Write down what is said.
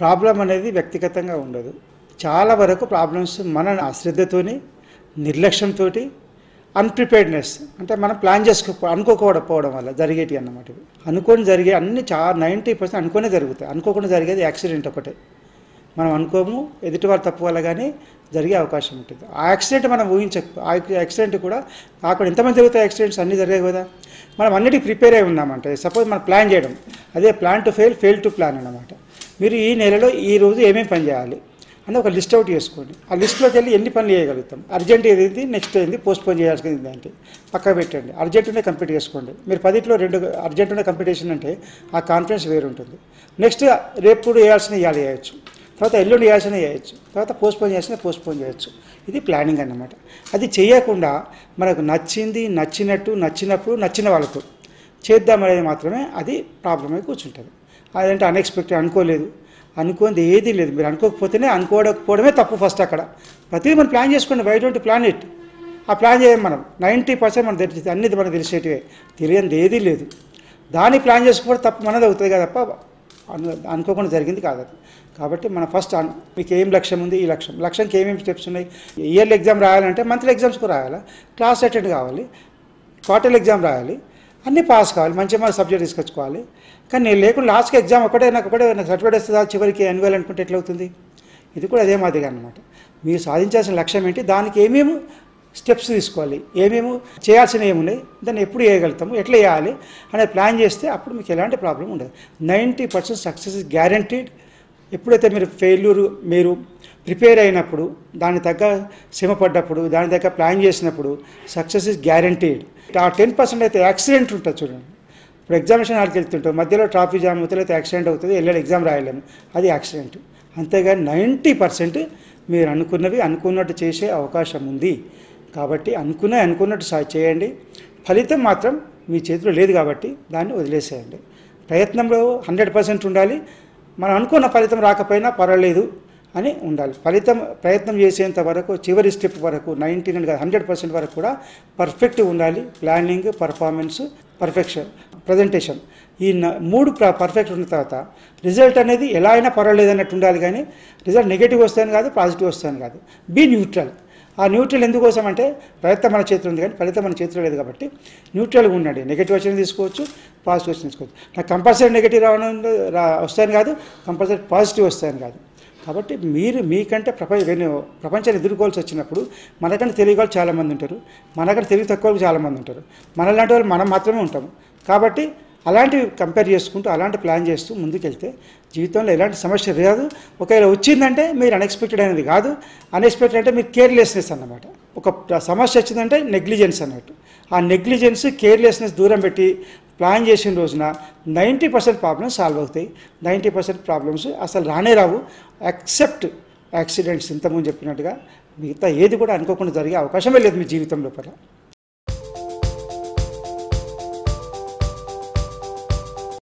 Problem అనేది వ్యక్తిగతంగా ఉండదు. చాలా వరకు ప్రాబ్లమ్స్ మన అశ్రద్ధతోని నిర్లక్ష్యంతో అన్ప్రిపేర్డ్నెస్ అంటే మనం ప్లాన్ చేసుకో అనుకోకపోవడం వల్ల జరిగేటి అన్నమాట అనుకోని జరిగే అన్ని చాలా నైంటీ పర్సెంట్ అనుకోనే జరుగుతాయి. అనుకోకుండా జరిగేది యాక్సిడెంట్ ఒకటే. మనం అనుకోము ఎదుటి వారి తప్పు వల్ల కానీ జరిగే అవకాశం ఉంటుంది. ఆ యాక్సిడెంట్ మనం ఊహించక ఆ యాక్సిడెంట్ కూడా అక్కడ ఎంతమంది జరుగుతాయి యాక్సిడెంట్స్ అన్నీ జరిగాయి కదా. మనం అన్నిటికీ ప్రిపేర్ అయి ఉన్నామంటే. సపోజ్ మనం ప్లాన్ చేయడం అదే plan to fail fail to plan అనమాట మీరు ఈ నెలలో ఈ రోజు ఏమేమి పని చేయాలి అని ఒక లిస్ట్ అవుట్ చేసుకోండి. ఆ లిస్ట్లోకి వెళ్ళి ఎన్ని పనులు చేయగలుగుతాం? అర్జెంట్ ఏది నెక్స్ట్ ఏంది? పోస్ట్ పోన్ చేయాల్సింది దానికి పక్క పెట్టండి. అర్జెంట్ ఉంటే కంప్లీట్ చేసుకోండి. మీరు పదిట్లో రెండు అర్జెంట్ కంప్లీట్ కంప్లీటేషన్ అంటే ఆ కాన్ఫిడెన్స్ వేరు ఉంటుంది నెక్స్ట్ రేపు కూడా వేయాల్సిన ఇవాళ చేయొచ్చు. తర్వాత ఎల్లుండి చేయాల్సిన చేయొచ్చు. తర్వాత పోస్ట్పోన్ చేసిన పోస్ట్పోన్ చేయొచ్చు. ఇది ప్లానింగ్ అన్నమాట. అది చేయకుండా మనకు నచ్చింది నచ్చినట్టు నచ్చినప్పుడు నచ్చిన వాళ్ళకు చేద్దామనేది మాత్రమే అది ప్రాబ్లమే కూర్చుంటుంది. అదంటే అన్ఎక్స్పెక్టెడ్ అనుకోలేదు. అనుకోంది ఏది లేదు. మీరు అనుకోకపోతేనే అనుకోకపోవడమే తప్పు ఫస్ట్ అక్కడ. ప్రతిదీ మనం ప్లాన్ చేసుకోండి. వై డోంట్ ప్లాన్ ఇట్ ఆ ప్లాన్ చేయం మనం. నైంటీ పర్సెంట్ మనం తెలిసి అన్ని మనకు తెలిసేటివే. తెలియనిది ఏదీ లేదు. దాన్ని ప్లాన్ చేసుకోవడం తప్పు మనది అవుతుంది కదా తప్ప అను అనుకోకుండా జరిగింది కాదు కాబట్టి మన ఫస్ట్ మీకు ఏం లక్ష్యం ఉంది? ఈ లక్ష్యం. లక్ష్యంకి ఏమేమి స్టెప్స్ ఉన్నాయి? ఇయర్లీ ఎగ్జామ్ రాయాలంటే మంత్లీ ఎగ్జామ్స్కు రాయాలా? క్లాస్ అటెండ్ కావాలి. క్వార్టర్లీ ఎగ్జామ్ రాయాలి. అన్నీ పాస్ కావాలి. మంచి మంచి సబ్జెక్ట్ తీసుకొచ్చుకోవాలి. కానీ నేను లేకుండా లాస్ట్కి ఎగ్జామ్ ఒకటే నాకు ఒకటే నాకు సర్టిఫికేట్ వస్తుందా చివరికి యాన్యువల్ అనుకుంటే ఎట్లవుతుంది ఇది కూడా అదే మాదిరిగా అనమాట మీరు సాధించాల్సిన లక్ష్యం ఏంటి? దానికి ఏమేమి స్టెప్స్ తీసుకోవాలి? ఏమేమి చేయాల్సిన ఏమున్నాయి దాన్ని ఎప్పుడు చేయగలుగుతాము ఎట్లా చేయాలి అనేది ప్లాన్ చేస్తే అప్పుడు మీకు ఎలాంటి ప్రాబ్లం ఉండదు. Ninety percent success is guaranteed ఎప్పుడైతే మీరు ఫెయిల్యూర్ మీరు ప్రిపేర్ అయినప్పుడు దాని తగ్గ శ్రమ పడ్డప్పుడు దాని తగ్గ ప్లాన్ చేసినప్పుడు సక్సెస్ ఇస్ గ్యారంటీడ్. ఆ టెన్ పర్సెంట్ అయితే యాక్సిడెంట్ ఉంటుంది చూడండి. ఇప్పుడు ఎగ్జామినేషన్ ఆడికి వెళ్తుంటాం మధ్యలో ట్రాఫిక్ జామ్ అవుతుంది అయితే యాక్సిడెంట్ అవుతుంది వెళ్ళాడు ఎగ్జామ్ రాయలేము. అది యాక్సిడెంట్. అంతేగాని నైంటీ పర్సెంట్ మీరు అనుకున్నవి అనుకున్నట్టు చేసే అవకాశం ఉంది. కాబట్టి అనుకున్న అనుకున్నట్టు సా- చేయండి. ఫలితం మాత్రం మీ చేతిలో లేదు కాబట్టి దాన్ని వదిలేసేయండి. ప్రయత్నంలో హండ్రెడ్ పర్సెంట్ ఉండాలి. మనం అనుకున్న ఫలితం రాకపోయినా పర్వాలేదు అని ఉండాలి. ఫలితం ప్రయత్నం చేసేంత వరకు చివరి స్టెప్ వరకు నైంటీ నైన్ హండ్రెడ్ పర్సెంట్ వరకు కూడా పర్ఫెక్ట్ ఉండాలి. ప్లానింగ్ పర్ఫార్మెన్స్ పర్ఫెక్షన్ ప్రజెంటేషన్ ఈ మూడు ప్ర- పర్ఫెక్ట్ ఉన్న తర్వాత రిజల్ట్ అనేది ఎలా అయినా పర్వాలేదు అన్నట్టు ఉండాలి కానీ రిజల్ట్ నెగిటివ్ వస్తాయని కాదు పాజిటివ్ వస్తాయని కాదు. బీ న్యూట్రల్ ఆ న్యూట్రల్ ఎందుకోసం అంటే ప్రయత్నం మన చేతిలో ఉంది కానీ ఫలితం మన చేతిలో లేదు కాబట్టి న్యూట్రల్గా ఉండండి. నెగిటివ్ వచ్చిన తీసుకోవచ్చు పాజిటివ్ వచ్చిన తీసుకోవచ్చు. నాకు కంపల్సరీ నెగిటివ్ రావడం రా వస్తాయని కాదు కంపల్సరీ పాజిటివ్ వస్తాయని కాదు. కాబట్టి మీరు మీకంటే ప్రపంచ ప్రపంచాన్ని ఎదుర్కోవాల్సి వచ్చినప్పుడు మనకంటే తెలివి వాళ్ళు చాలామంది ఉంటారు మనకంటే తెలివి తక్కువ వాళ్ళు చాలామంది ఉంటారు. మనలాంటి వాళ్ళు మనం మాత్రమే ఉంటాము. కాబట్టి అలాంటివి కంపేర్ చేసుకుంటూ అలాంటి ప్లాన్ చేస్తూ ముందుకెళ్తే జీవితంలో ఎలాంటి సమస్య రాదు. ఒకవేళ వచ్చిందంటే మీరు అన్ఎక్స్పెక్టెడ్ అనేది కాదు. అన్ఎక్స్పెక్టెడ్ అంటే మీరు కేర్లెస్నెస్ అన్నమాట. ఒక సమస్య వచ్చిందంటే నెగ్లిజెన్స్ అన్నట్టు. ఆ నెగ్లిజెన్స్ కేర్లెస్నెస్ దూరం పెట్టి ప్లాన్ చేసిన రోజున నైంటీ పర్సెంట్ ప్రాబ్లమ్స్ సాల్వ్ అవుతాయి. నైంటీ పర్సెంట్ ప్రాబ్లమ్స్ అసలు రానే రావు. ఎక్సెప్ట్ యాక్సిడెంట్స్ ఇంతకుముందు చెప్పినట్టుగా మిగతా ఏది కూడా అనుకోకుండా జరిగే అవకాశమే లేదు మీ జీవితం లోపల.